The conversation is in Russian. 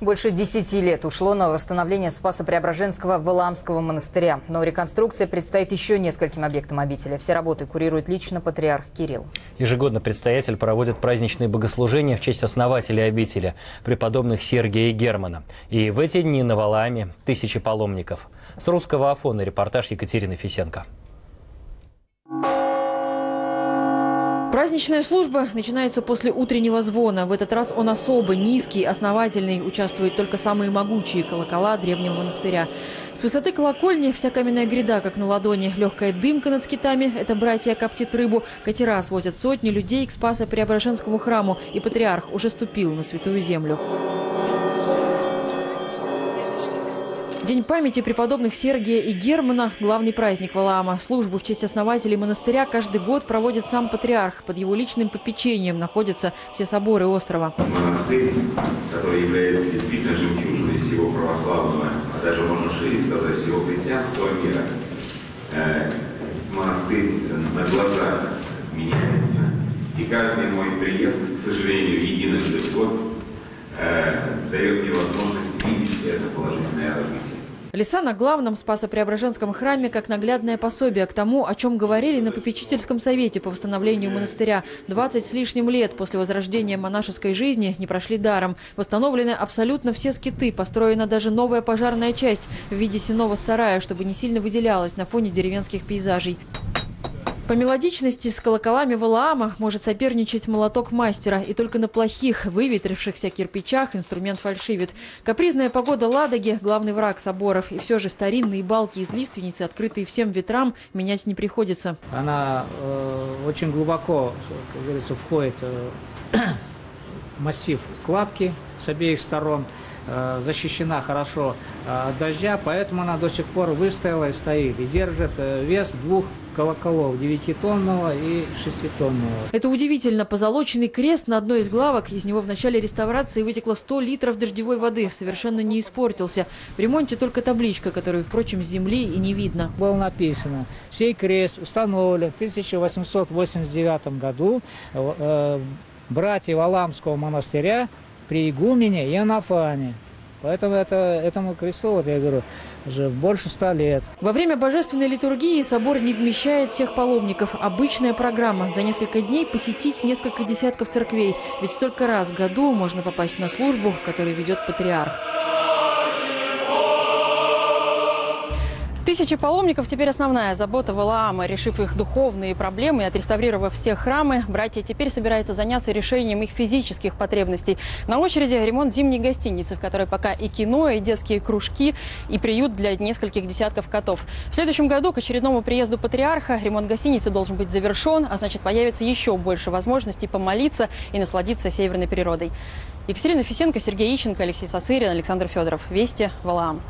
Больше 10 лет ушло на восстановление Спаса-Преображенского Валаамского монастыря. Но реконструкция предстоит еще нескольким объектам обители. Все работы курирует лично патриарх Кирилл. Ежегодно предстоятель проводит праздничные богослужения в честь основателей обители, преподобных Сергия и Германа. И в эти дни на Валааме тысячи паломников. С русского Афона репортаж Екатерины Фисенко. Праздничная служба начинается после утреннего звона. В этот раз он особый, низкий, основательный. Участвуют только самые могучие колокола древнего монастыря. С высоты колокольни вся каменная гряда, как на ладони. Легкая дымка над скитами – это братья коптит рыбу. Катера свозят сотни людей к Спасо-Преображенскому храму. И патриарх уже ступил на святую землю. День памяти преподобных Сергия и Германа – главный праздник Валаама. Службу в честь основателей монастыря каждый год проводит сам патриарх. Под его личным попечением находятся все соборы острова. Монастырь, который является действительно жемчужиной всего православного, а даже, можно шире сказать, всего христианского мира. Э, монастырь на глазах меняется. И каждый мой приезд, к сожалению, единожды в год, Леса на главном Спасо-Преображенском храме как наглядное пособие к тому, о чем говорили на попечительском совете по восстановлению монастыря. 20 с лишним лет после возрождения монашеской жизни не прошли даром. Восстановлены абсолютно все скиты, построена даже новая пожарная часть в виде сеного сарая, чтобы не сильно выделялась на фоне деревенских пейзажей. По мелодичности с колоколами Валаама может соперничать молоток мастера. И только на плохих, выветрившихся кирпичах инструмент фальшивит. Капризная погода Ладоги – главный враг соборов. И все же старинные балки из лиственницы, открытые всем ветрам, менять не приходится. Она э, очень глубоко, как говорится, входит э, в массив кладки с обеих сторон защищена хорошо э, от дождя, поэтому она до сих пор выстояла и стоит, и держит э, вес двух колоколов 9-тонного и 6-тонного. Это удивительно. Позолоченный крест на одной из главок. Из него в начале реставрации вытекло 100 литров дождевой воды. Совершенно не испортился. В ремонте только табличка, которую, впрочем, с земли и не видно. Было написано, сей крест установлен в 1889 году э, братьев Аламского монастыря при игумене Янафане. Поэтому это, этому кресту, вот я говорю, уже больше ста лет. Во время божественной литургии собор не вмещает всех паломников. Обычная программа. За несколько дней посетить несколько десятков церквей. Ведь столько раз в году можно попасть на службу, которую ведет патриарх. Тысячи паломников теперь основная забота Валаама. Решив их духовные проблемы и отреставрировав все храмы, братья теперь собираются заняться решением их физических потребностей. На очереди ремонт зимней гостиницы, в которой пока и кино, и детские кружки, и приют для нескольких десятков котов. В следующем году к очередному приезду патриарха ремонт гостиницы должен быть завершен, а значит появится еще больше возможностей помолиться и насладиться северной природой. Екатерина Фисенко, Сергей Иченко, Алексей Сосырин, Александр Федоров. Вести, Валаам.